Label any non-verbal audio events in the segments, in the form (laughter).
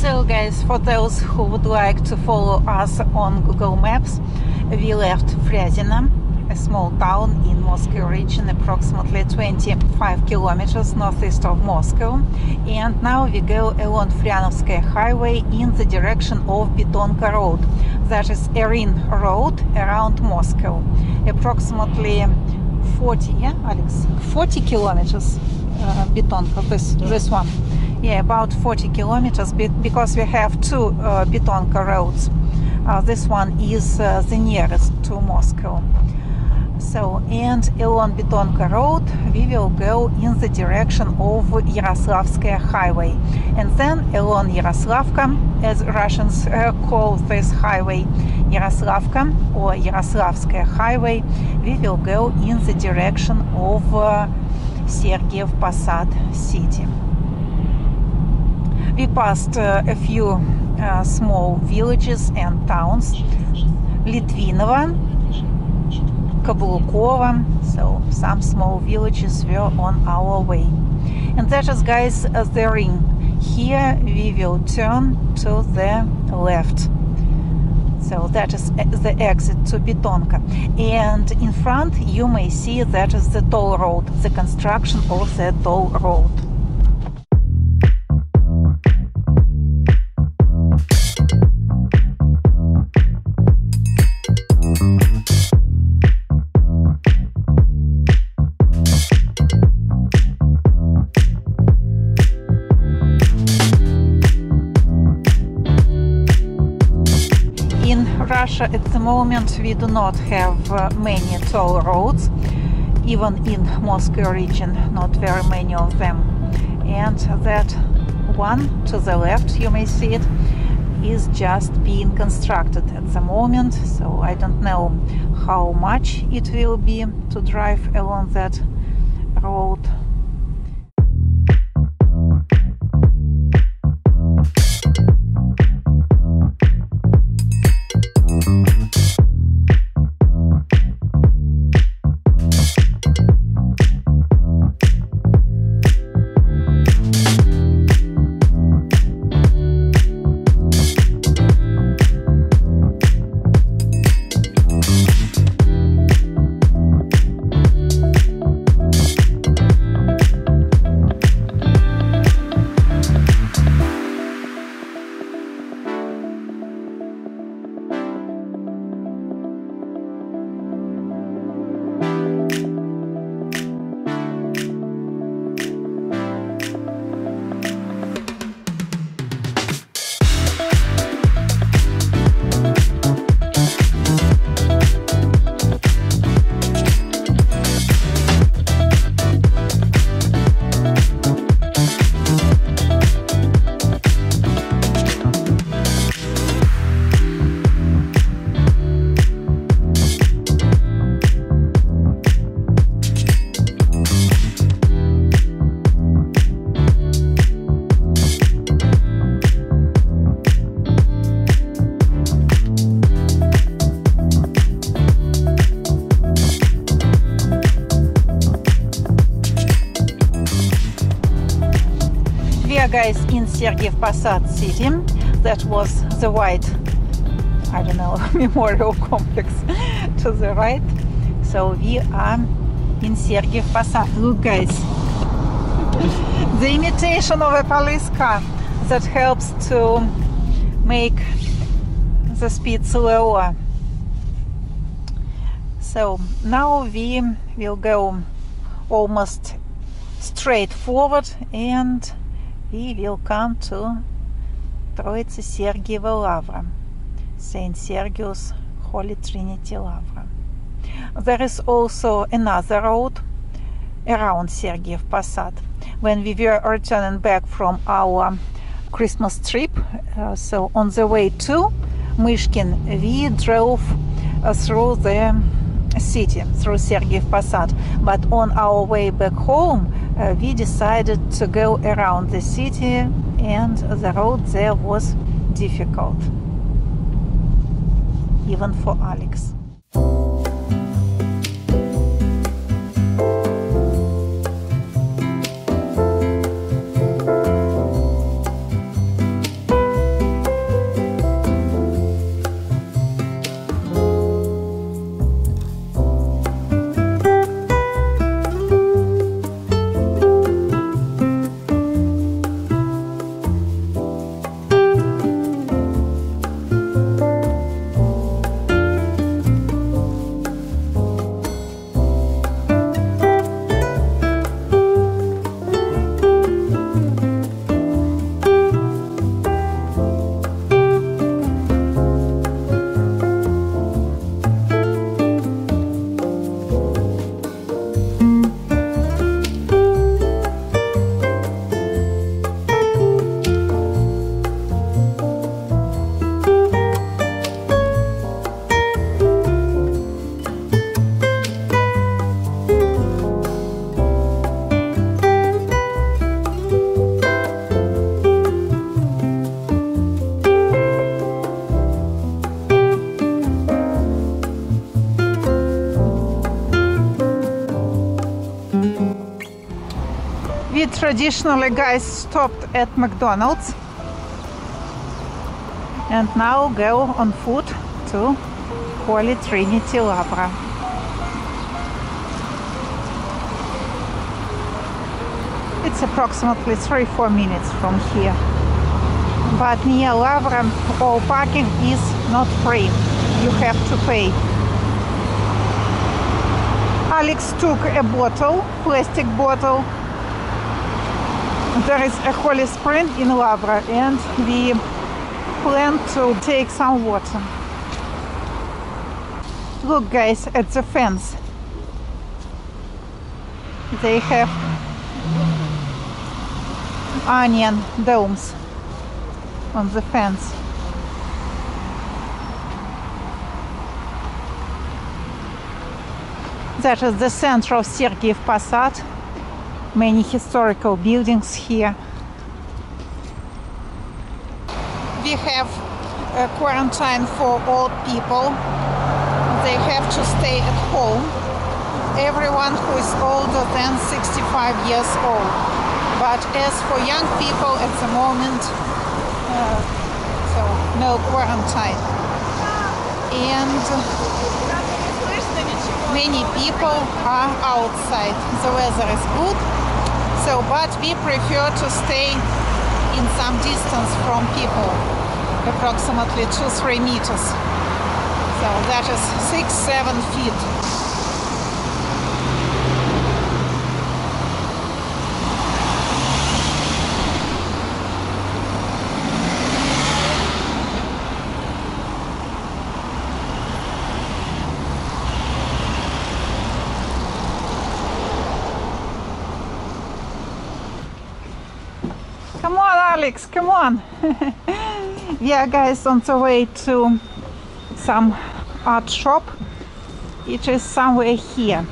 So guys, for those who would like to follow us on Google Maps, we left Fryazino, a small town in Moscow region, approximately 25 kilometers northeast of Moscow. And now we go along Fryanovskaya highway in the direction of Betonka road. That is Erin road around Moscow. Approximately 40, yeah, Alex? 40 kilometers uh, this, this one yeah about 40 kilometers because we have two uh, roads. Uh, this one is uh, the nearest to Moscow. So and along Betonka road we will go in the direction of Yaroslavskaya highway. And then along Yaroslavka as Russians uh, call this highway Yaroslavka or Yaroslavskaya highway we will go in the direction of uh, Sergiev Posad city we passed uh, a few uh, small villages and towns. Litvinovo, Kablukova, so some small villages were on our way. And that is, guys, uh, the ring. Here we will turn to the left. So that is the exit to Betonka. And in front you may see that is the toll road, the construction of the toll road. Moment we do not have uh, many toll roads even in Moscow region not very many of them. And that one to the left you may see it is just being constructed at the moment. So I don't know how much it will be to drive along that road guys in Sergiev Posad city. That was the white, I don't know, (laughs) memorial complex to the right. So we are in Sergiev Posad. Look guys, (laughs) the imitation of a police car that helps to make the speed slower. So now we will go almost straight forward and we will come to Troitsa Sergieva Lavra, Saint Sergius Holy Trinity Lavra. There is also another road around Sergiev Posad. When we were returning back from our Christmas trip, uh, so on the way to Myshkin, we drove uh, through the city, through Sergiev Posad. But on our way back home, uh, we decided to go around the city and the road there was difficult even for Alex. Traditionally guys stopped at McDonald's and now go on foot to Holy Trinity Lavra. It's approximately 3-4 minutes from here. But near Lavra all oh, parking is not free. You have to pay. Alex took a bottle, plastic bottle. There is a holy spring in Lavra and we plan to take some water. Look guys at the fence. They have onion domes on the fence. That is the center of Sergiev Posad. Many historical buildings here. We have a quarantine for old people. They have to stay at home. Everyone who is older than 65 years old. But as for young people at the moment, uh, so no quarantine. And many people are outside. The weather is good, so but we prefer to stay in some distance from people, approximately two three meters. So that is six seven feet. Come on, Alex, come on. (laughs) are guys on the way to some art shop. It is somewhere here.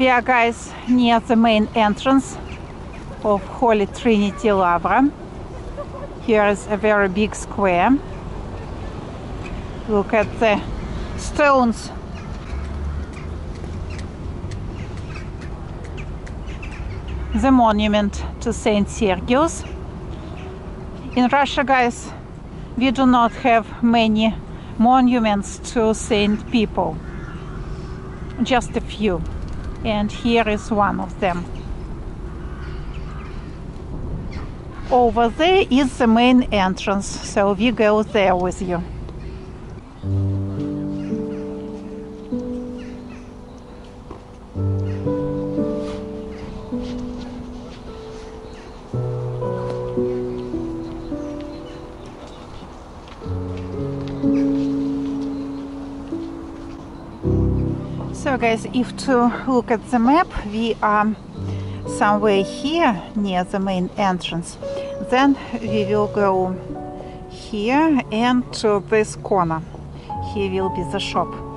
We are guys near the main entrance of Holy Trinity Lavra. Here is a very big square. Look at the stones. The monument to Saint Sergius. In Russia, guys, we do not have many monuments to saint people. Just a few and here is one of them. Over there is the main entrance, so we go there with you. Guys, if to look at the map, we are somewhere here near the main entrance. Then we will go here and to this corner. Here will be the shop.